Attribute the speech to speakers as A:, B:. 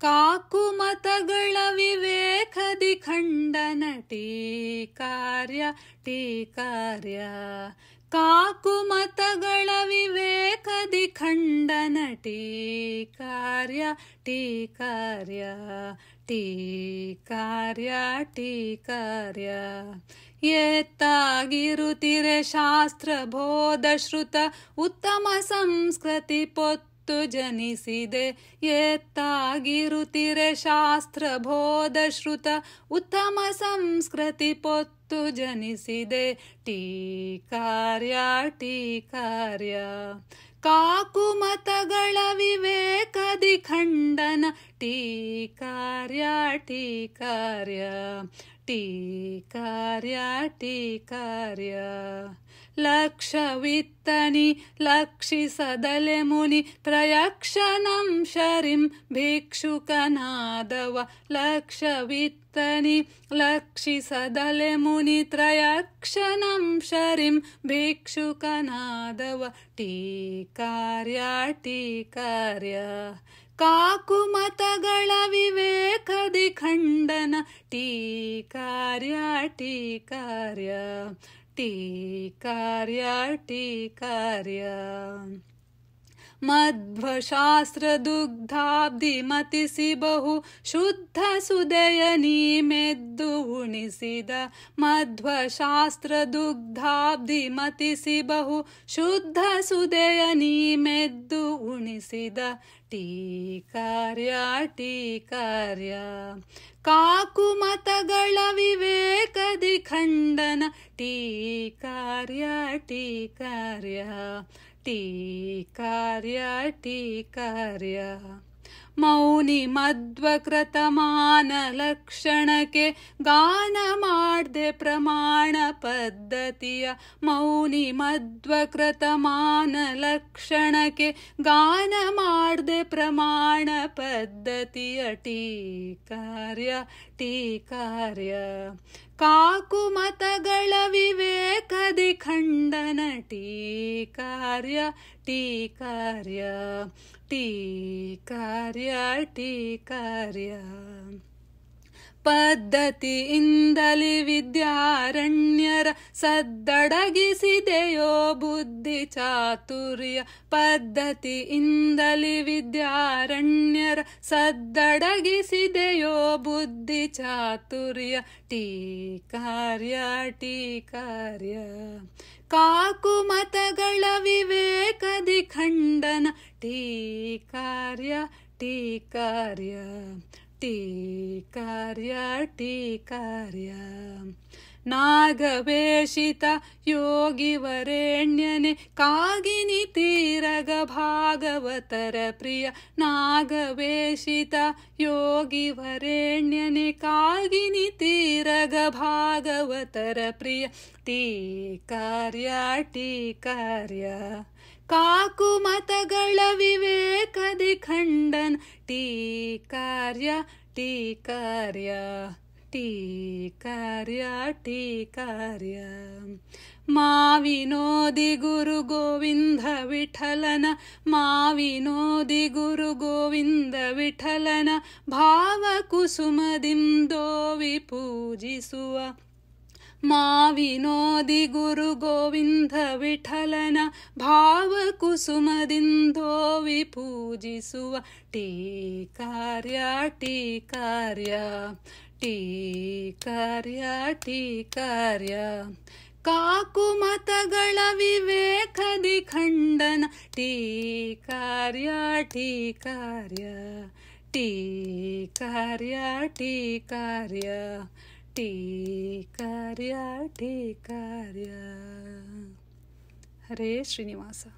A: ಕಾಕುಮತಗಳ ವಿವೇಕದಿ ಖಂಡನ ಟೀಕಾರ್ಯ ಟೀಕಾರ್ಯ ಕಾಕುಮತಗಳ ವಿವೇಕದಿ ಖಂಡನ ಟೀಕಾರ್ಯ ಟೀಕಾರ್ಯ ಟೀಕಾರ್ಯ ಟೀಕಾರ್ಯ ಎತ್ತಾಗಿರುತ್ತಿರೆ ಶಾಸ್ತ್ರ ಬೋಧ ಶ್ರುತ ಉತ್ತಮ ಸಂಸ್ಕೃತಿ ಪೊತ್ತು ಜನಿಸಿದೆ. ಎತ್ತಾಗಿರುತ್ತಿರೆ ಶಾಸ್ತ್ರ ಬೋಧ ಶ್ರುತ ಉತ್ತಮ ಸಂಸ್ಕೃತಿ ಪೊತ್ತು ಜನಿಸಿದೆ. ಟೀಕಾರ್ಯ ಟೀಕಾರ್ಯ. ಕಾಕುಮತಗಳ ವಿವೇಕದಿ ಖಂಡನ लक्षवित्तनि लक्षिसदले मुनि प्रयक्षणं शरीं भिक्षुकनादव लक्षवित्तनि लक्षिसदले मुनि त्रयक्षणं शरीं भिक्षुकनादव टीकार्या टीकार्य काकुमत विवेकदि खण्डन टीकार्या टीकार्य ಟೀಕಾರ್ಯ ಟೀಕಾರ್ಯ ಟೀಕಾರ್ಯ ಮಧ್ವಶಾಸ್ತ್ರದುಗ್ಧಾಬ್ಧಿ ಮತಿಸಿ ಬಹು ಶುದ್ಧ ಸುದಯ ನೀಮೆದ್ದು ಉಣಿಸಿದ ಮಧ್ವಶಾಸ್ತ್ರದುಗ್ಧಾಬ್ಧಿ ಮತಿಸಿ ಬಹು ಶುದ್ಧ ಸುದಯ ನೀಮೆದ್ದು ಉಣಿಸಿದ ಟೀಕಾರ್ಯ ಟೀಕಾರ್ಯ ಕಾಕುಮತಗಳ ವಿವೇಕದಿ खण्डन। टी कार्य टीकार्य टीकार्य ಮೌನಿ ಮಧ್ವಕೃತಮಾನ ಲಕ್ಷಣಕ್ಕೆ ಗಾನ ಮಾಡ್ದೆ ಪ್ರಮಾಣ ಪದ್ಧತಿಯ ಮೌನಿ ಮಧ್ವಕೃತಮಾನ ಲಕ್ಷಣಕ್ಕೆ ಗಾನ ಮಾಡ್ದೆ ಪ್ರಮಾಣ ಪದ್ಧತಿಯ ಟೀಕಾರ್ಯ ಟೀಕಾರ್ಯ. ಕಾಕುಮತಗಳ ವಿವೇಕದಿ ಖಂಡನ ಟೀಕಾರ್ಯ ಟೀಕಾರ್ಯ ಟೀಕಾರ್ಯ. कार्याटी कार्या। ಪದ್ಧತಿಯಿಂದಲಿ ವಿದ್ಯಾರಣ್ಯರ ಸದ್ದಡಗಿಸಿದೆಯೋ ಬುದ್ಧಿ ಚಾತುರ್ಯ. ಪದ್ಧತಿಯಿಂದಲಿ ವಿದ್ಯಾರಣ್ಯರ ಸದ್ದಡಗಿಸಿದೆಯೋ ಬುದ್ಧಿ ಚಾತುರ್ಯ. ಟೀಕಾರ್ಯ ಟೀಕಾರ್ಯ ಕಾಕುಮತಗಳ ವಿವೇಕದಿ ಖಂಡನ. ಟೀಕಾರ್ಯ टीकार्य टीकार्य। नागेषित योगिवरेण्यनि कागिनितिरग भागवतर प्रिय नागवेशित योगिवरेण्यने कागिनि तीरगभागवतर प्रिय टी कार्य टी कार्य। काकुमत विवेकदि खण्डन् टी कार्य टीकर्या ಟೀಕಾರ್ಯ ಟೀಕಾರ್ಯ ಟೀಕಾರ್ಯ ಮಾವಿನೋದಿ ಗುರು ಗೋವಿಂದ ವಿಠಲನ ಮಾವಿನೋದಿ ಗುರು ಗೋವಿಂದ ವಿಠಲನ. ಭಾವ ಕುಸುಮದಿಂದೋವಿ ಪೂಜಿಸುವ मा विनोदिगुरुगोविन्द विठलन भावकुसुमदिन्दो वि पूज्य टी कार्या टी कार्य विवेकदि खण्डन टी कार्या टी कार्य। टेकार्या टेकार्या हरे श्रीनिवासा.